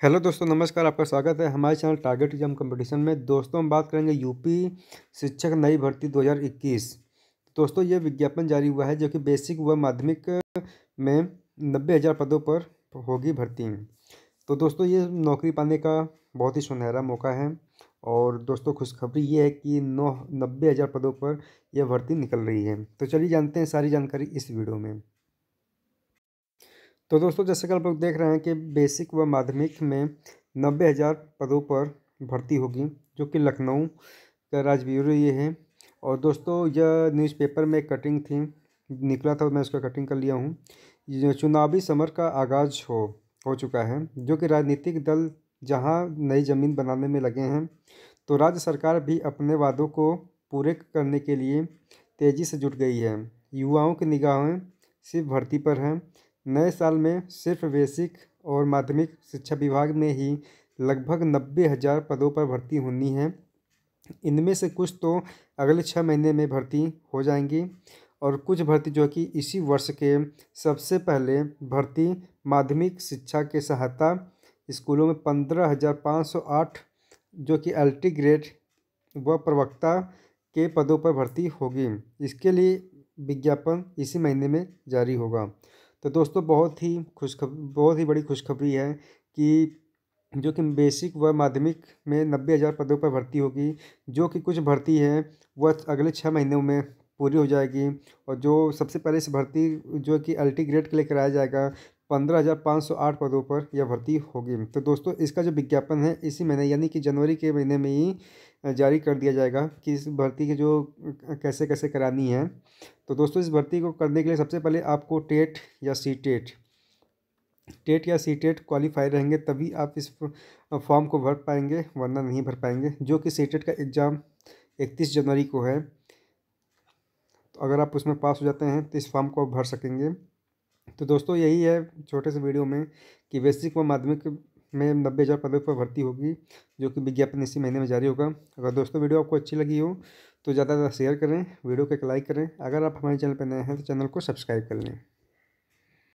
Hello दोस्तों, नमस्कार, आपका स्वागत है हमारे चैनल टारगेट एग्ज़ाम कंपटीशन में। दोस्तों, हम बात करेंगे यूपी शिक्षक नई भर्ती 2021 दोस्तों, ये विज्ञापन जारी हुआ है जो कि बेसिक व माध्यमिक में नब्बे हज़ार पदों पर होगी भर्ती। तो दोस्तों, ये नौकरी पाने का बहुत ही सुनहरा मौका है और दोस्तों, खुशखबरी ये है कि नौ, नब्बे हज़ार पदों पर यह भर्ती निकल रही है। तो चलिए जानते हैं सारी जानकारी इस वीडियो में। तो दोस्तों, जैसे कि आप लोग देख रहे हैं कि बेसिक व माध्यमिक में नब्बे हज़ार पदों पर भर्ती होगी, जो कि लखनऊ का राज ब्यूरो ये है। और दोस्तों, यह न्यूज़पेपर में कटिंग थी, निकला था, मैं उसका कटिंग कर लिया हूँ। चुनावी समर का आगाज़ हो हो चुका है, जो कि राजनीतिक दल जहाँ नई ज़मीन बनाने में लगे हैं तो राज्य सरकार भी अपने वादों को पूरे करने के लिए तेज़ी से जुट गई है। युवाओं की निगाहें सिर्फ़ भर्ती पर हैं नए साल में सिर्फ़ बेसिक और माध्यमिक शिक्षा विभाग में ही लगभग नब्बे हज़ार पदों पर भर्ती होनी है। इनमें से कुछ तो अगले छः महीने में भर्ती हो जाएँगी और कुछ भर्ती जो कि इसी वर्ष के सबसे पहले भर्ती माध्यमिक शिक्षा के सहायता स्कूलों में पंद्रह हज़ार पाँच सौ आठ जो कि एल्टी ग्रेड व प्रवक्ता के पदों पर भर्ती होगी। इसके लिए विज्ञापन इसी महीने में जारी होगा। तो दोस्तों, बहुत ही खुशखबरी बहुत ही बड़ी खुशखबरी है कि जो कि बेसिक व माध्यमिक में नब्बे हज़ार पदों पर भर्ती होगी, जो कि कुछ भर्ती है, वह अगले छः महीनों में पूरी हो जाएगी और जो सबसे पहले इस भर्ती जो कि अल्टी ग्रेड के लिए कराया जाएगा पंद्रह हज़ार पाँच सौ आठ पदों पर यह भर्ती होगी। तो दोस्तों, इसका जो विज्ञापन है, इसी महीने, यानी कि जनवरी के महीने में ही जारी कर दिया जाएगा कि इस भर्ती की जो कैसे कैसे करानी है। तो दोस्तों, इस भर्ती को करने के लिए सबसे पहले आपको टेट या सी टेट टेट या सी टेट क्वालिफाई रहेंगे, तभी आप इस फॉर्म को भर पाएँगे, वरना नहीं भर पाएँगे, जो कि सी टेट का एग्ज़ाम इकतीस जनवरी को है। तो अगर आप उसमें पास हो जाते हैं तो इस फॉर्म को भर सकेंगे। तो दोस्तों यही है छोटे से वीडियो में कि बेसिक व माध्यमिक में नब्बे हज़ार पदों पर भर्ती होगी, जो कि विज्ञापन इसी महीने में जारी होगा। अगर दोस्तों वीडियो आपको अच्छी लगी हो तो ज़्यादा ज़्यादा शेयर करें, वीडियो को एक लाइक करें। अगर आप हमारे चैनल पर नए हैं तो चैनल को सब्सक्राइब कर लें।